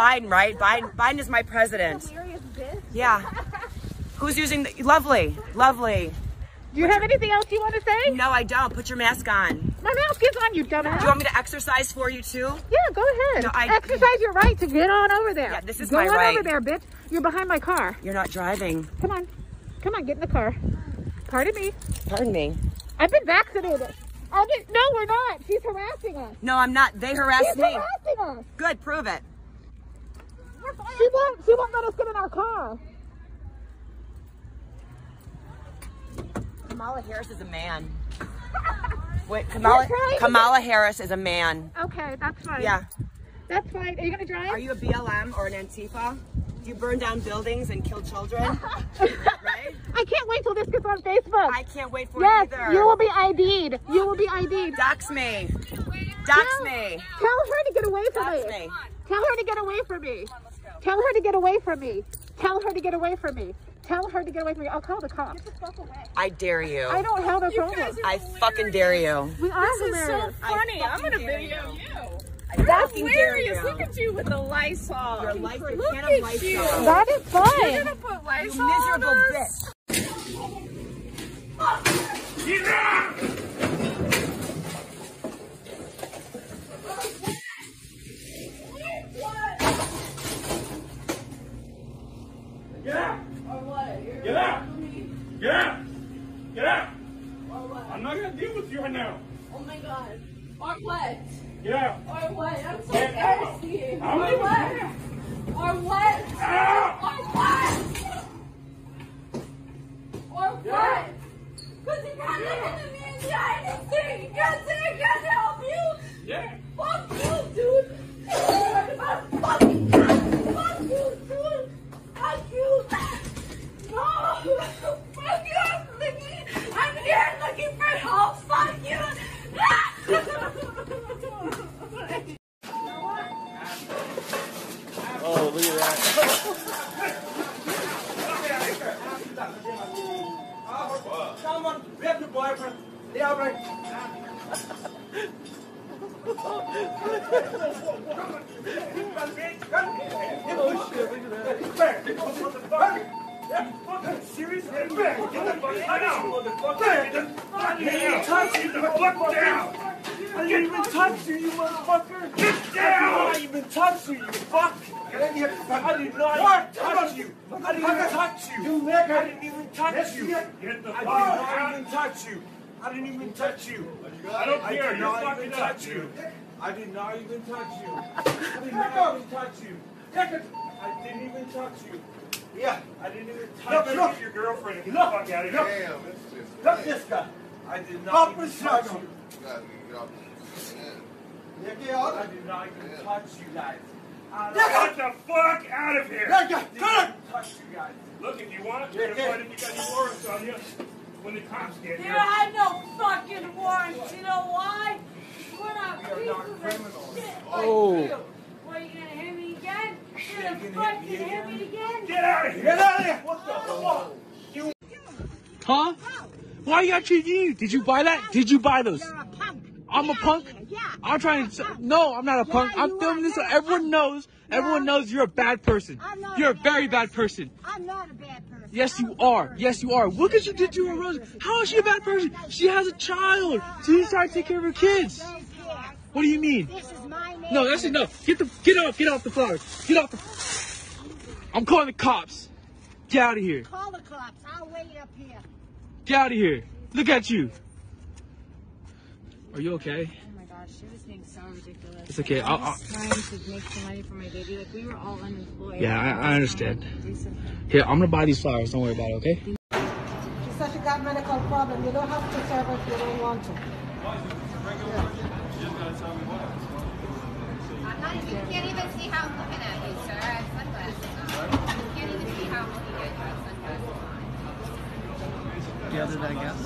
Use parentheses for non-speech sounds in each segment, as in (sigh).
Biden, right? Biden, Biden is my president. Yeah. Who's using the, lovely, lovely. Do you have anything else you want to say? No, I don't. Put your mask on. My mask is on, you dumbass. Do you want me to exercise for you too? Yeah, go ahead. No, I- Exercise your right to get on over there. Yeah, this is go my on over there, bitch. You're behind my car. You're not driving. Come on. Come on, get in the car. Pardon me. Pardon me. I've been vaccinated. I didn't, no, we're not. She's harassing us. No, I'm not. They harassed She's me. harassing us. Good, prove it. She won't, she won't let us get in our car. Kamala Harris is a man. (laughs) Wait, Kamala, You're trying to- Kamala Harris is a man. Okay, that's fine. Yeah. That's fine. Are you going to drive? Are you a BLM or an Antifa? Do you burn down buildings and kill children? (laughs) right? I can't wait till this gets on Facebook. I can't wait for yes, it either. you will be ID'd. You will be ID'd. Dox me. Dox Tell- me. Tell her to get away from Dox me. me. Tell her to get away from me. Tell her to get away from me. Tell her to get away from me. Tell her to get away from me. I'll call the cops. I dare you. I don't have a problem. I fucking dare you. We are This is so funny. I I'm gonna fucking video you. you. I That's fucking hilarious. you. Look at you with the Lysol. Your life, your Look can at of Lysol. you. That is You're fine. gonna put You Lysol miserable on us? bitch. Get out! Get out! Get out! Get out! I'm not gonna deal with you right now. Oh my god. Or what? Get out! Or what? I'm so Get out! thirsty. I'm Or leaving what? now. Or what? Out! Or what? Or what? Because you can't look at me in the eye and say, you can't say I can't help Grab your boyfriend. Yeah, right. Oh shit, look at that. Serious? Get the fuck down. I didn't even touch you. Get the fuck down. I didn't even touch you, you motherfucker. Get down. I didn't even touch you, you fuck. I did not even touch you. I didn't even touch you. I didn't even touch you. I did not even touch you. I didn't even touch you. I don't care. I did not even touch you. I did not even touch you. I did not even touch you. I didn't even touch you. Yeah. I didn't even touch you. Look, your girlfriend. Get the fuck out of here. Look this guy. I did not even touch you. I did not even touch you guys. Get the fuck out of here! I did not touch you guys. Look, if you want to, you're gonna find if you got any warrants on you when the cops get You here. had no fucking warrants. You know why? We're not We are pieces not of criminals. shit Oh. like you. What, you gonna hit me again? You're gonna You gonna fucking hit me hit me again? Get out of here! Get out of here! What the oh. fuck? You Huh? Why you got you? Did you buy that? Did you buy those? You're a punk. I'm a punk. Yeah. I'm trying to. No, I'm not a punk. I'm filming this so everyone knows. Everyone knows you're a bad person. I'm not You're a bad very bad person. I'm not a bad person. Yes, I'm you are. person. Yes, you are. Look at you did to her Rose. How is she a bad person? She has a child. You trying to take care of her kids. What do you mean? This is my name. No, that's enough. Get the get off. Get off the flowers. Get off the. I'm calling the cops. Get out of here. Call the cops. I'll wait up here. Get out of here. Look at you. Are you okay? Oh my gosh, she was being so ridiculous. It's okay, I I'll- was trying to make some money for my baby. Like we were all unemployed. Yeah, I- I understand. Um, do. Here, I'm gonna buy these flowers. Don't worry about it, okay? She said she got medical problem. You don't have to serve her if you don't want to. I'm not, you can't even see how I'm looking at you, sir. I have sunglasses on. You can't even see how I'm looking at you. I have sunglasses on. Yeah, that I guess.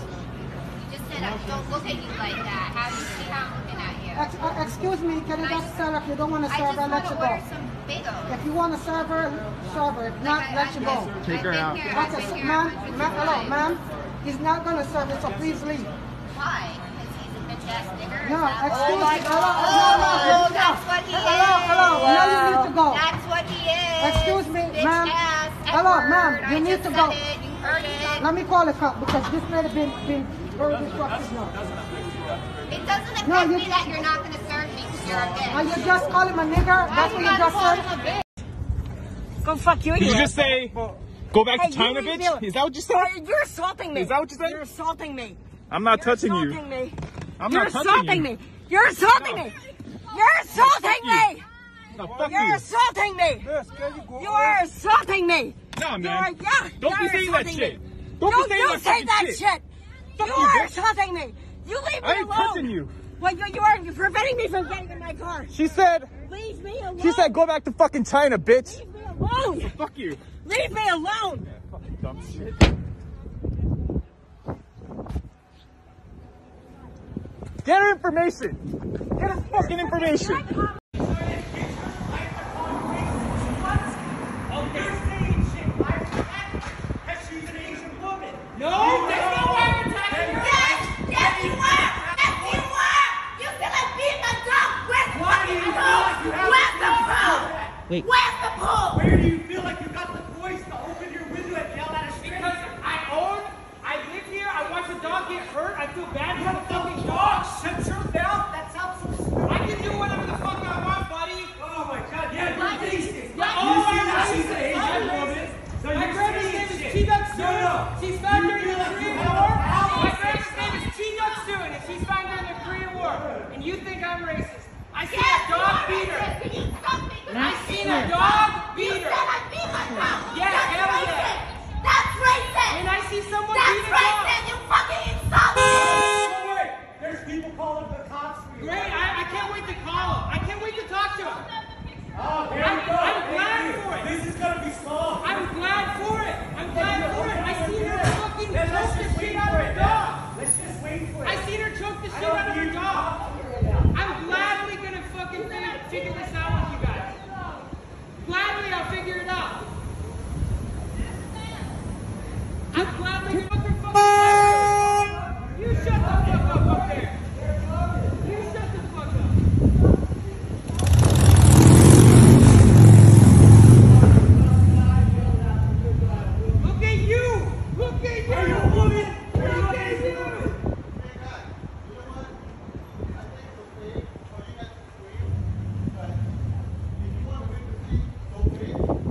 You just said don't look at you like that. How do you see how I'm looking at you? Ex- uh, excuse me, can you just serve? If you don't want to serve just her, let you go. order some bagels. If you want to serve her, serve her. If not, Like, I- let I- you go. I've been Here, I've Okay, so, here ma'am, hundreds ma'am, of hello, ma'am. He's not going to serve you, so please leave. Why? Because he's a bitch ass nigger? No, excuse why? me. Hello, Oh, no, no, that's what he Hello, is. hello. Now you need to go. That's what cop, ma'am. I You need just to said go. it. You heard it. Let me call a cop because this lady been been very disruptive now. It doesn't affect No, me that you're not going to serve me because you're a bitch. Are you just calling him a nigger? That's what you just said. Go fuck you. Did you you just say, go back Hey, to China, bitch? me- Is that what you said? Oh, You're assaulting me. Is that what you said? You're assaulting me. I'm not You're touching you. me. I'm You're not touching assaulting you. me. You're assaulting me. You're assaulting you. me. No, fuck You're you. assaulting me. You are assaulting me. No, You man. are, yeah. Don't you're be saying that shit. me. Don't Don't be saying that say that shit. shit. Fuck you you, are bitch. assaulting me. You leave me I ain't alone. touching you. Well, you, you are you're preventing me from getting in my car. She said, Leave me alone. she said, go back to fucking China, bitch. Leave me alone. Fuck you. Leave me alone. Fucking dumb shit. Get her information. Get her fucking information. Yes, yes, you were. Yes, you were. You feel like being my dog. Where's the fucking proof? Where's the proof? Wait. Where's the proof? Where do you feel like you got the voice to open your window and yell at a stranger? Because I own, I live here, I watch a dog get hurt, I feel bad for the fucking dog. Shut your mouth. That sounds so stupid. I can do whatever the fuck I want, buddy. Oh my god, yeah, you're racist. Yeah, You oh, see I'm that she's racist. an I'm Asian woman? racist. So My you're grandma's saying name is shit. T-Duck No, Stewart. no. She's found You during feel the like you Korean have War. power. My grandma's name is T-Duck Stewart, and she's found during the Korean War. And you think I'm racist. I seen a dog beat her. I seen a dog beat her. Said I beat my dog. Yeah, That's hell yeah. racist. That's racist. When I see someone That's beat a dog. racist. You fucking insult me. Don't worry. There's people calling the cops for you. Great, I, I can't wait to call him. I can't wait to talk to him. Oh, there I'm- we go. I'm glad Thank you. for it. This is gonna be small. I'm glad for it. I'm glad for it. I seen her fucking Then let's choke the just shit wait out for of it. her dog. Let's just wait for it. I seen her choke the I shit don't out of her need to dog. talk to you right now. I'm gladly gonna fucking fi- figure this out with you guys. Gladly, I'll figure it out. I'm gladly gonna motherfucking. You shut the fuck up up there. You shut the fuck up. Look at you! Look at you! Are you a woman? Look at you!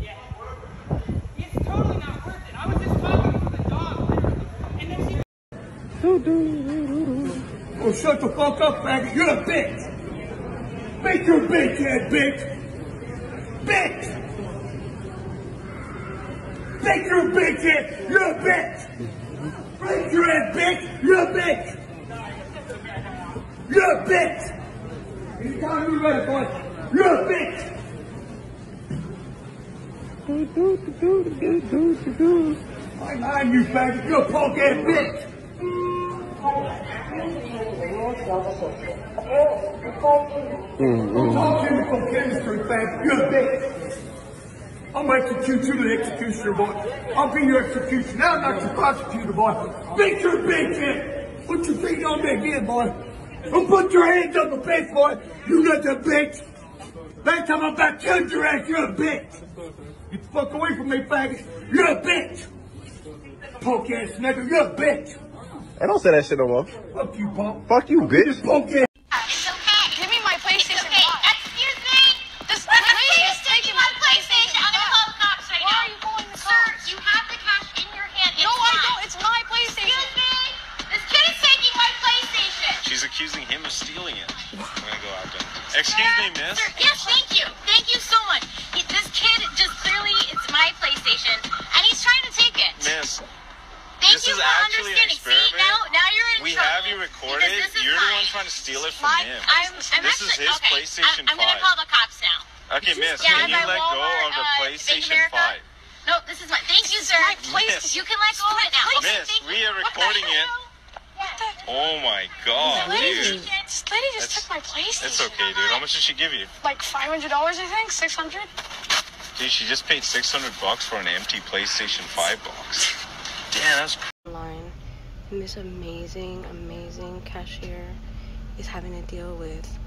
Yeah. It's totally not worth it. I was just talking for the dog, literally. And then she Oh, shut the fuck up, faggot. You're a bitch. Make your bitch head, bitch. Bitch. Make your bitch head. You're a bitch. Make your head, bitch. You're a bitch. You're a bitch. Anytime you ready, boy. You're a bitch. Do, do, do, do, do, do, do. I mind you, faggot. You're a punk ass bitch. Mm, mm. Talk chemical chemistry, faggot. You're a. I'm execute you to the executioner, boy. I'll be your executioner. Now I'm not your prosecutor, boy. Beat your bitch in. Put your feet on that head, boy. Don't put your hands on the bitch, boy. You got that bitch. Next time I'm back killing your ass, you're a bitch. The fuck away from me, faggot. You're a bitch. Punk ass nigga, you're a bitch. I don't say that shit no more. Fuck you, punk. Fuck you, bitch. Punk ass. It's okay. Give me my PlayStation. It's okay. Excuse me. This lady is taking my PlayStation. I'm gonna call the cops right now. Why are you calling the cops? Sir, you have the cash in your hand. no, I don't. It's my PlayStation. Excuse me. This kid is taking my PlayStation. She's accusing him of stealing it. I'm gonna go out there. Excuse me, miss. Sir, yes, thank you. Thank you so much. He- This kid just clearly, it's my PlayStation, and he's trying to take it. Miss, Thank this you is for actually an understanding. See, experiment. now, now you're in we trouble. have you recorded. because this is You're the one trying to steal it from My- him. I'm, I'm this actually, is his okay. PlayStation I'm, I'm gonna call the cops now. Okay, miss, Yeah, can you my let go of the uh, PlayStation 5? No, this is my. Thank you, sir. Miss. You can let go of it now. Okay, Miss, thank we are recording it. hell? Oh my god, lady, dude. this lady just That's- took my PlayStation. It's okay, dude. How much did she give you? Like five hundred dollars, I think. Six hundred. Dude, she just paid 600 bucks for an empty PlayStation 5 box. Damn, that's and this amazing amazing cashier is having to deal with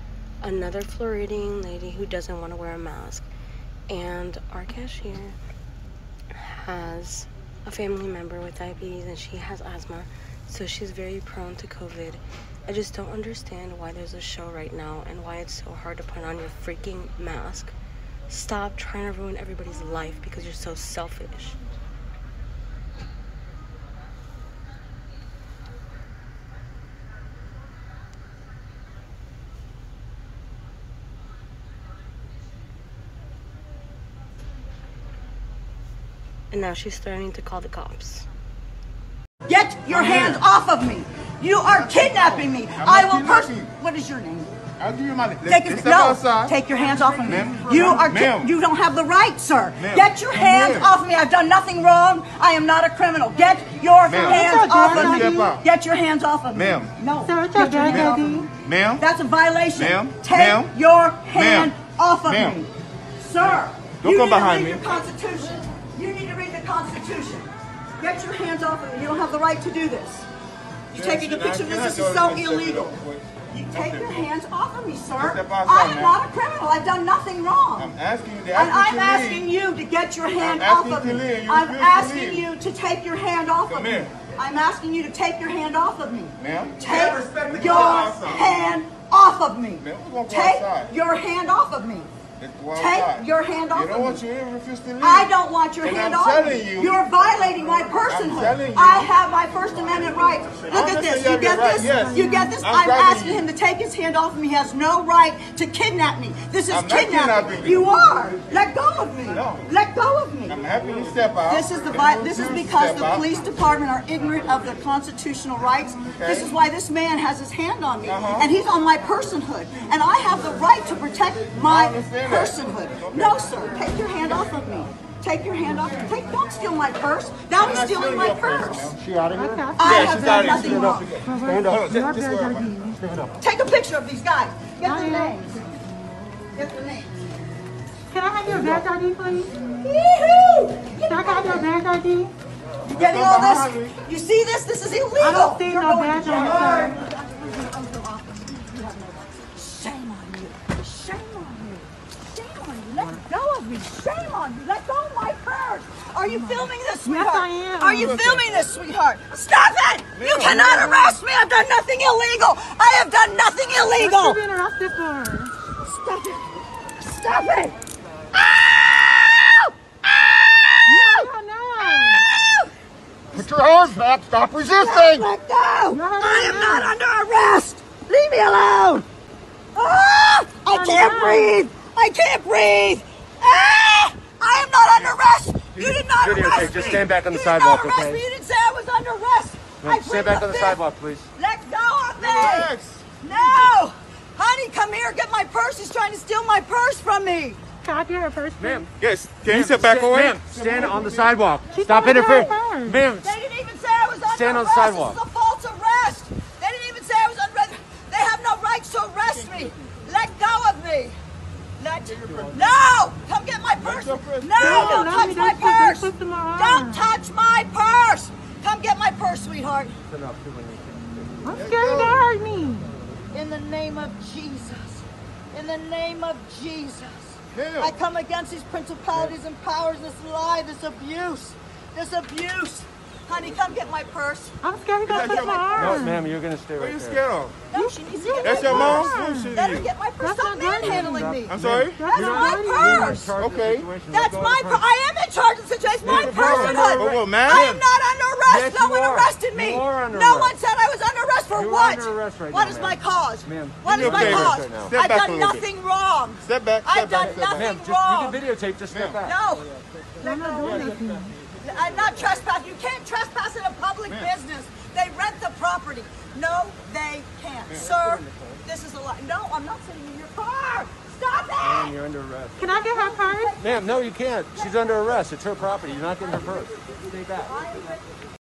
another floridian lady who doesn't want to wear a mask and our cashier has a family member with diabetes and she has asthma, so she's very prone to COVID. I just don't understand why there's a show right now and why it's so hard to put on your freaking mask. Stop trying to ruin everybody's life because you're so selfish. And now she's threatening to call the cops. Get your hands off of me. You are kidnapping me. I will personally. What is your name? I'll give you my name. Take Let's it, no, outside. take your hands off of me. You are. ki- You don't have the right, sir. Get your hands Ma'am. off of me. I've done nothing wrong. I am not a criminal. Get your hands off of me. Get your hands off of me. Ma'am. No. Sir, it's Get your hands off of me. Ma'am. That's a violation. Ma'am. Take Ma'am. your hand Ma'am. off of Ma'am. me, sir. Don't you come need behind to me. read the Constitution. Constitution. Get your hands off of me. You don't have the right to do this. You're taking a picture of this. This is so illegal. You take your hands off of me, sir. I am not a criminal. I've done nothing wrong. I'm asking you to And I'm asking you to get your hand off of me. I'm asking you to take your hand off of me. I'm asking you to take your hand off of me. Ma'am. Take your hand off of me. Ma'am, we're gonna go Take your hand off of me. Let's go Take your hand off You don't of want me. to refuse to leave. I don't want your And hand I'm off telling me. you. You're violating my personhood. I have my First Amendment rights. Look at this. you You have your get right, this? yes. You get this? I'm I'm asking you. him to take his hand off of me. He has no right to kidnap me. This is I'm kidnapping. you. You are. Let go of me. No. Let go of me. I'm happy you step out. This is the vi- this is because the police department are ignorant of the constitutional rights. This is why this man has his hand on me, Uh-huh. and he's on my personhood, and I have the right to protect my. Personhood. No, sir, take your hand off of me. Take your hand off. Take, don't steal my purse. Now I'm he's stealing stealing my purse, purse. She out of here? I Yeah, have done nothing here. wrong. Stand up. You're Just- just very go dirty. Stand up. Take a picture of these guys. Get I their names. Get their names. Can I have your badge ID, please? Yee-hoo! Can I have your badge ID? You getting all this? You see this? This is illegal. I don't see You're no badge to on it, jail. sir. Shame on you. Shame on you. Shame on you. Let go of me. Shame on you. Let go of my purse. Are you filming this, sweetheart? Yes, I am. Are you filming this, sweetheart? Stop it! You cannot arrest me. I've done nothing illegal. I have done nothing What illegal. you being arrested for? Stop it. Stop it. Ow! No, no, no. Put your arms back. Stop resisting. Let go! I am not under arrest! Leave me alone! Ah! I can't breathe! I can't breathe! I am not under arrest! You did not Videotape. arrest me! Just stand back on the you sidewalk, did not arrest okay? me! You didn't say I was under arrest! I Stand back on the fifth. sidewalk, please. Let go of me! Relax. No! Honey, come here, get my purse. He's trying to steal my purse from me. Can I get her first? Ma'am. Yes. Can you step back away? Ma'am, stand on the sidewalk. She's Stop interfering. sidewalk. Ma'am, They didn't even say I was under Stand on the sidewalk. This is a false arrest. They didn't even say I was under arrest. They have no rights to arrest me. Let go of me. No. Come get my purse. No, don't touch my purse. don't put them on. Don't touch my purse. Come get my purse, sweetheart. I'm scared gonna hurt me. In the name of Jesus. In the name of Jesus. I come against these principalities and powers, this lie, this abuse, this abuse. Honey, come get my purse. I'm scared you're gonna Is that touch my your- no, ma'am, you're gonna stay right What are right you there. scared of? No, she needs to get That's my your mom? purse. Let her get my purse. That's Stop manhandling me. I'm sorry? That's You're my not- you're in purse. charge of the Okay. That's my in purse. I am in charge of the situation. My You're the person. personhood. Oh, oh, for what, man? I am not under arrest. Yes, no one are. arrested me. You are under no arrest. one said I was under arrest for You are what? under arrest right What now, is my cause? Ma'am, What do is me my favor cause? right now. Step I've back a done little bit. nothing wrong. Step back. I've Step back. done back. nothing Ma'am, just wrong. you can videotape. Just step back. No. I'm not doing anything. I'm not trespassing. You can't trespass in a public business. They rent the property. No, they can't. Sir, this is a lie. No, I'm not sitting in your car. Stop Ma'am, it! you're under arrest. Can I get her purse? Ma'am, no, you can't. She's under arrest. It's her property. You're not getting her purse. Stay back.